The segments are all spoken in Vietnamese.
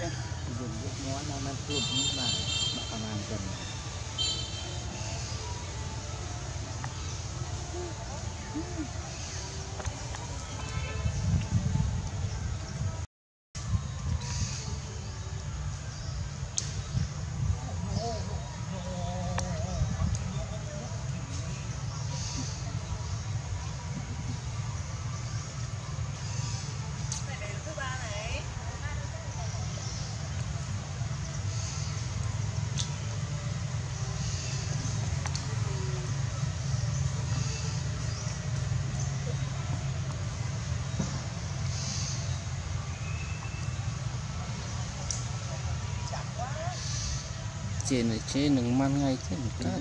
เนี่ยยุ่งยุ่งน้อยมันพูดนี้มามาประมาณกันอืม trên này chế nướng man ngay thế một cái.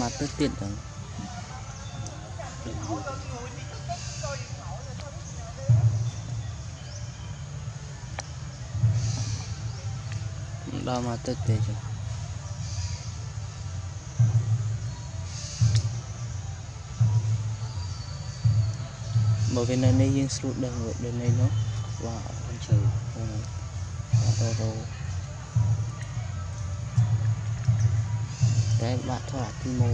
Mà tới tiền rồi đó mà tới tiền rồi bởi vì nơi nàyយើងស្រួលដឹងដូចនេះនោះបាទ con trừ រោតែបាក់ធរអាទីម៉ូ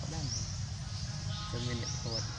ก็ได้จะมีเนี่ยโคตร